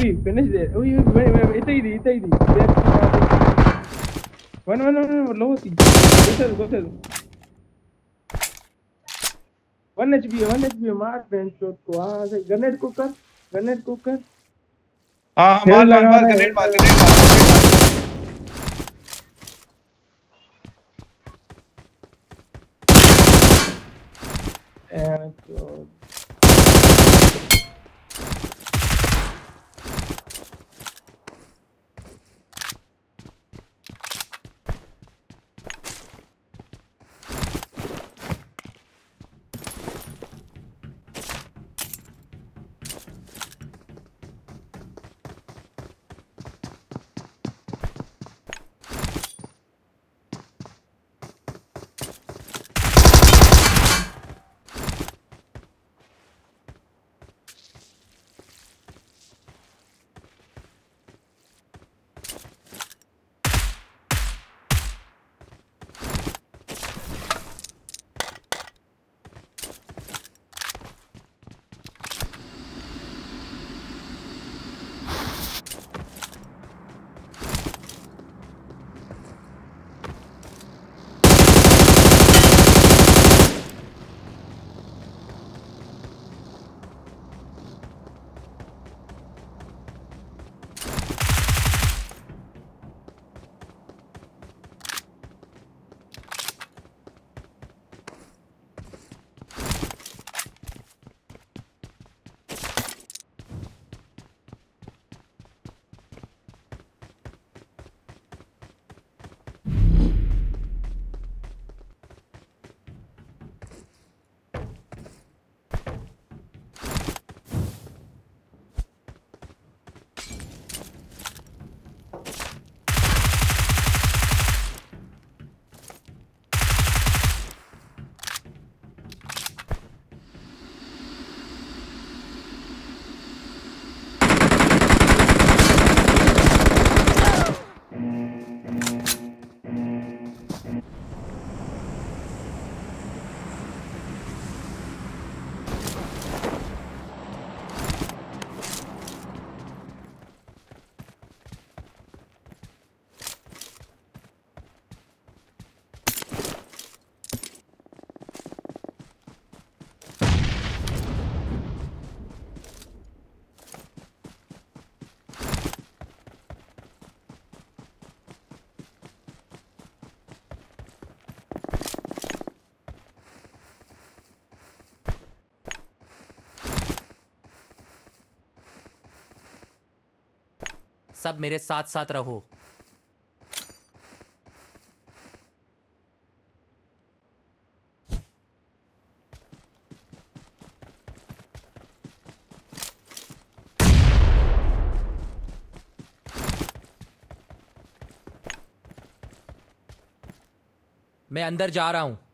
Maybe finish there. Uy, uy, wait, wait, ito idi, ito idi. One, one, one, one, low si. Go tell, go tell. One HP, one HP, मार bench shot को हाँ से garnet को कर, garnet को कर. हाँ हाँ मार मार मार ग्रेनेड मार ग्रेनेड मार And so सब मेरे साथ साथ रहो। मैं अंदर जा रहा हूँ।